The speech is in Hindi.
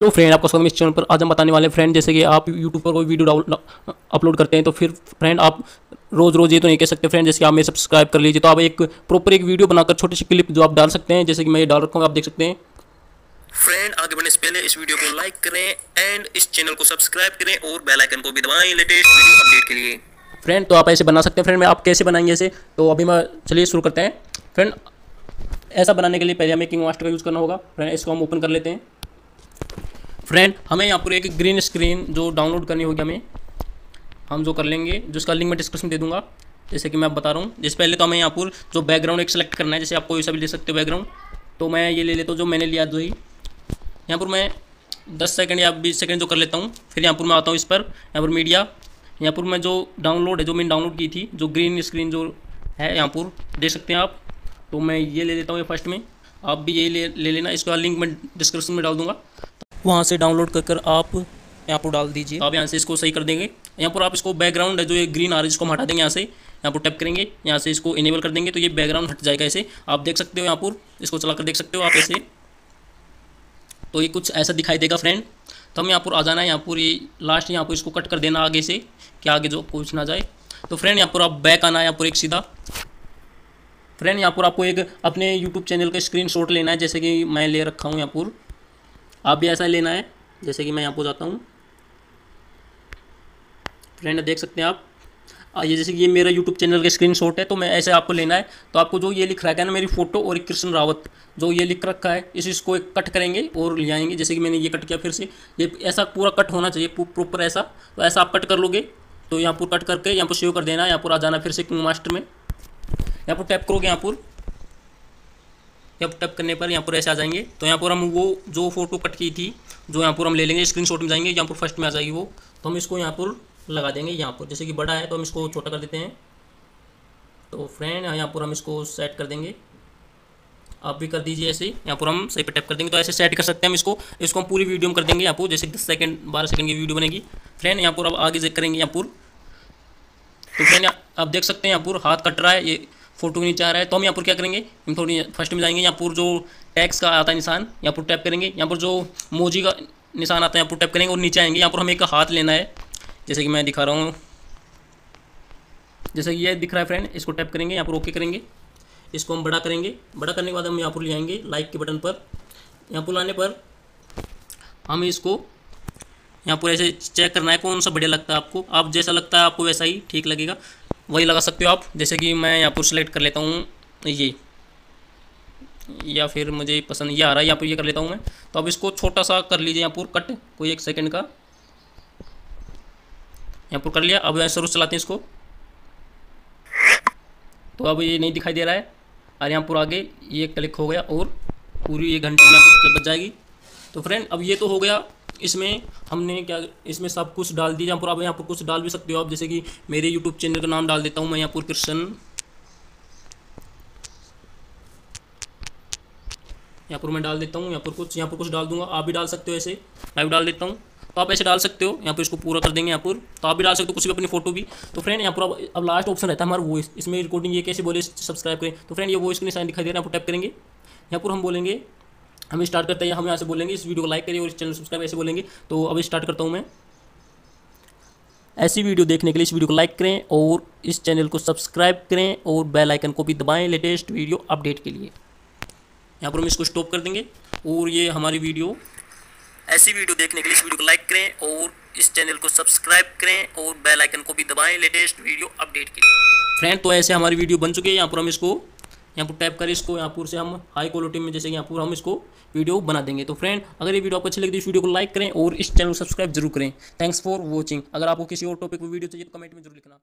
तो फ्रेंड आपका स्वागत है इस चैनल पर। आज हम बताने वाले फ्रेंड जैसे कि आप यूट्यूब पर कोई वीडियो अपलोड करते हैं तो फिर फ्रेंड आप रोज़ रोज़ ये तो नहीं कह सकते फ्रेंड जैसे कि आप मेरे सब्सक्राइब कर लीजिए तो आप एक प्रॉपर एक वीडियो बनाकर छोटी सी क्लिप जो आप डाल सकते हैं जैसे कि मैं ये डाल रखा हूँ आप देख सकते हैं। फ्रेंड आगे बढ़ने से पहले इस वीडियो को लाइक करें एंड इस चैनल को सब्सक्राइब करें और बेल आइकन को भी दबाएँ लेटेस्ट वीडियो अपडेट के लिए। फ्रेंड तो आप ऐसे बना सकते हैं। फ्रेंड मैं आप कैसे बनाएँगे ऐसे? तो अभी मैं चलिए शुरू करते हैं। फ्रेंड ऐसा बनाने के लिए पहले हमें किंग मास्टर का यूज़ करना होगा। फ्रेंड इसको हम ओपन कर लेते हैं। फ्रेंड हमें यहाँ पर एक ग्रीन स्क्रीन जो डाउनलोड करनी होगी हमें, हम जो कर लेंगे जिसका लिंक मैं डिस्क्रिप्शन दे दूँगा, जैसे कि मैं आप बता रहा हूँ। जैसे पहले तो हमें यहाँ पर जो बैकग्राउंड एक सेलेक्ट करना है, जैसे आप कोई सा भी ले सकते हो बैकग्राउंड तो मैं ये ले लेता हूँ जो मैंने लिया जो ही यहाँ पर मैं दस सेकेंड या बीस सेकेंड जो कर लेता हूँ, फिर यहाँ पर मैं आता हूँ इस पर, यहाँ पर मीडिया यहाँ पर मैं जो डाउनलोड है, जो मैंने डाउनलोड की थी, जो ग्रीन स्क्रीन जो है यहाँ पर, देख सकते हैं आप। तो मैं ये ले लेता हूँ ये फ़र्स्ट में, आप भी यही ले ले लेना, इसका लिंक मैं डिस्क्रिप्शन में डाल दूँगा। वहाँ से डाउनलोड कर कर आप यहाँ पर डाल दीजिए। आप यहाँ से इसको सही कर देंगे। यहाँ पर आप इसको बैकग्राउंड है, जो ये ग्रीन आ रहा है इसको हटा देंगे यहाँ से। यहाँ पर टैप करेंगे, यहाँ से इसको इनेबल कर देंगे तो ये बैकग्राउंड हट जाएगा ऐसे। आप देख सकते हो यहाँ पर, इसको चला कर देख सकते हो आप ऐसे। तो ये कुछ ऐसा दिखाई देगा फ्रेंड तो हम यहाँ पर आ जाना है, यहाँ पर ये लास्ट यहाँ पर इसको कट कर देना आगे से, कि आगे जो कुछ ना जाए। तो फ्रेंड यहाँ पर आप बैक आना है, यहाँ पर एक सीधा। फ्रेंड यहाँ पर आपको एक अपने यूट्यूब चैनल का स्क्रीन शॉट लेना है, जैसे कि मैं ले रखा हूँ यहाँ पर। आप भी ऐसा लेना है, जैसे कि मैं यहाँ पर जाता हूँ। फ्रेंड देख सकते हैं आप। ये जैसे कि ये मेरा यूट्यूब चैनल का स्क्रीन है तो मैं ऐसे आपको लेना है। तो आपको जो ये लिख रखा है ना, मेरी फ़ोटो और कृष्ण रावत, जो ये लिख रखा है, इस इसको एक कट करेंगे और ले आएँगे। जैसे कि मैंने ये कट किया फिर से, ये ऐसा पूरा कट होना चाहिए प्रॉपर ऐसा। तो ऐसा आप कट कर लोगे तो यहाँ पर कट करके, यहाँ पर सेव कर देना, यहाँ पर आ जाना फिर से किंग मास्टर में। यहाँ पर टैप करोगे यहाँ पर। यहाँ पर टैप करने पर यहाँ पर ऐसे आ जाएँगे। तो यहाँ पर हम वो, जो फ़ोटो कट की थी, जो यहाँ पर हम ले लेंगे स्क्रीन में जाएँगे, यहाँ पर फ़र्स्ट में आ जाएगी वो। तो हम इसको यहाँ पर लगा देंगे यहाँ पर। जैसे कि बड़ा है तो हम इसको छोटा कर देते हैं। तो फ्रेंड यहाँ पर हम इसको सेट कर देंगे। आप भी कर दीजिए ऐसे यहाँ पर हम सही पे टैप कर देंगे। तो ऐसे सेट कर सकते हैं हम इसको। इसको हम पूरी वीडियो में कर देंगे यहाँ पर। जैसे दस सेकंड बारह सेकंड की वीडियो बनेगी। फ्रेंड यहाँ पर आप आगे चेक करेंगे यहाँ पर। तो फ्रेंड आप देख सकते हैं यहाँ पर हाथ कट रहा है। ये फ़ोटो नीचे आ रहा है तो हम यहाँ पर क्या करेंगे हम थोड़ी फ़र्स्ट में जाएँगे यहाँ पर जो टैक्स का आता है निशान यहाँ पर टैप करेंगे यहाँ पर जो मोजी का निशान आता है यहाँ पर टैप करेंगे और नीचे आएँगे यहाँ पर हमें एक हाथ लेना है जैसे कि मैं दिखा रहा हूँ जैसे कि ये दिख रहा है फ्रेंड इसको टैप करेंगे यहाँ पर ओके करेंगे इसको हम बड़ा करेंगे बड़ा करने के बाद हम यहाँ पर ले आएँगे लाइक के बटन पर यहाँ पर लाने पर हम इसको यहाँ पर ऐसे चेक करना है कौन सा बढ़िया लगता है आपको आप जैसा लगता है आपको वैसा ही ठीक लगेगा वही लगा सकते हो आप। जैसे कि मैं यहाँ पर सेलेक्ट कर लेता हूँ ये। या फिर मुझे पसंद ये आ रहा है, यहाँ पर ये कर लेता हूँ मैं। तो अब इसको छोटा सा कर लीजिए यहाँ पर कट कोई एक सेकेंड का। यहाँ पर कर लिया, अब रोज चलाते हैं इसको। तो अब ये नहीं दिखाई दे रहा है। और यहाँ पर आगे ये क्लिक हो गया और पूरी एक घंटे में बच जाएगी। तो फ्रेंड अब ये तो हो गया। इसमें हमने क्या इसमें सब कुछ डाल दिया यहाँ पर आप यहाँ पर कुछ डाल भी सकते हो आप जैसे कि मेरे यूट्यूब चैनल का नाम डाल देता हूँ मैं यहाँ पर कृष्ण यहाँ पर मैं डाल देता हूँ यहाँ पर कुछ यहाँ पर कुछ डाल दूँगा आप भी डाल सकते हो ऐसे मैं भी डाल देता हूँ तो आप ऐसे डाल सकते हो यहाँ पर इसको पूरा कर देंगे यहाँ पर तो आप भी डाल सकते हो कुछ भी अपनी फ़ोटो भी तो फ्रेंड यहाँ पर अब अब लास्ट ऑप्शन रहता है हमारा वॉइस इसमें रिकॉर्डिंग ये कैसे बोले सब्सक्राइब करें तो फ्रेंड ये वॉइस के निशान दिखाई दे रहा है यहाँ टैप करेंगे यहाँ पर हम बोलेंगे हम स्टार्ट करते हैं, हम यहाँ से बोलेंगे, इस वीडियो को लाइक करिए और इस चैनल सब्सक्राइब ऐसे बोलेंगे। तो अब स्टार्ट करता हूँ मैं। ऐसी वीडियो देखने के लिए इस वीडियो को लाइक करें और इस चैनल को सब्सक्राइब करें और बेल आइकन को भी दबाएँ लेटेस्ट वीडियो अपडेट के लिए। यहाँ पर हम इसको स्टॉप कर देंगे और ये हमारी वीडियो ऐसी वीडियो देखने के लिए इस वीडियो को लाइक करें और इस चैनल को सब्सक्राइब करें और बेल आइकन को भी दबाएँ लेटेस्ट वीडियो अपडेट के लिए। फ्रेंड तो ऐसे हमारी वीडियो बन चुकी है। यहाँ पर हम इसको यहाँ पर टैप करें इसको, यहाँ पर से हम हाई क्वालिटी में, जैसे यहाँ पर हम इसको वीडियो बना देंगे। तो फ्रेंड अगर ये वीडियो आपको अच्छी लगी तो इस वीडियो को लाइक करें और इस चैनल को सब्सक्राइब ज़रूर करें। थैंक्स फॉर वॉचिंग अगर आपको किसी और टॉपिक पर वीडियो चाहिए तो कमेंट में ज़रूर लिखना।